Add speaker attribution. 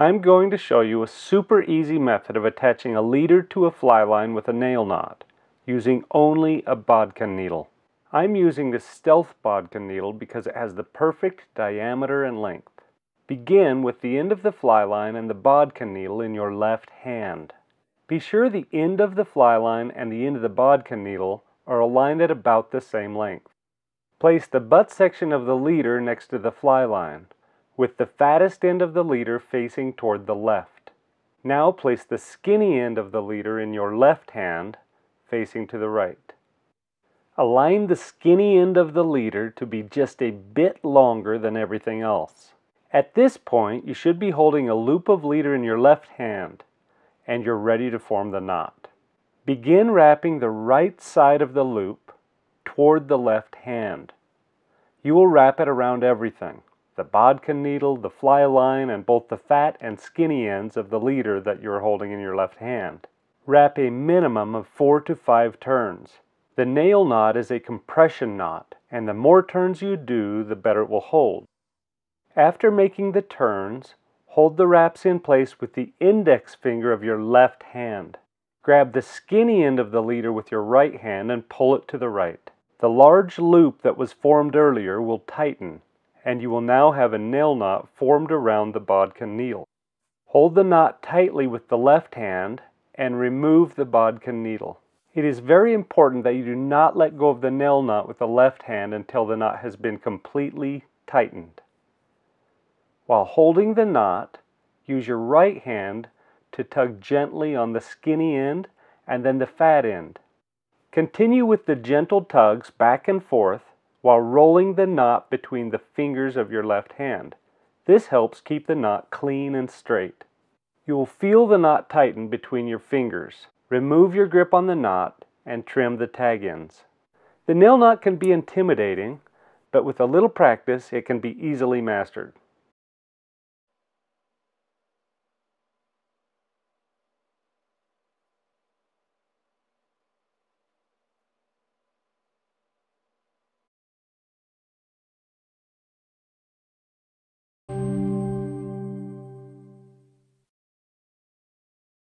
Speaker 1: I'm going to show you a super easy method of attaching a leader to a fly line with a nail knot using only a bodkin needle. I'm using the Stealth bodkin needle because it has the perfect diameter and length. Begin with the end of the fly line and the bodkin needle in your left hand. Be sure the end of the fly line and the end of the bodkin needle are aligned at about the same length. Place the butt section of the leader next to the fly line with the fattest end of the leader facing toward the left. Now place the skinny end of the leader in your left hand facing to the right. Align the skinny end of the leader to be just a bit longer than everything else. At this point, you should be holding a loop of leader in your left hand and you're ready to form the knot. Begin wrapping the right side of the loop toward the left hand. You will wrap it around everything the bodkin needle, the fly line, and both the fat and skinny ends of the leader that you're holding in your left hand. Wrap a minimum of four to five turns. The nail knot is a compression knot, and the more turns you do, the better it will hold. After making the turns, hold the wraps in place with the index finger of your left hand. Grab the skinny end of the leader with your right hand and pull it to the right. The large loop that was formed earlier will tighten and you will now have a nail knot formed around the bodkin needle. Hold the knot tightly with the left hand and remove the bodkin needle. It is very important that you do not let go of the nail knot with the left hand until the knot has been completely tightened. While holding the knot, use your right hand to tug gently on the skinny end and then the fat end. Continue with the gentle tugs back and forth while rolling the knot between the fingers of your left hand. This helps keep the knot clean and straight. You will feel the knot tighten between your fingers. Remove your grip on the knot and trim the tag ends. The nail knot can be intimidating, but with a little practice it can be easily mastered.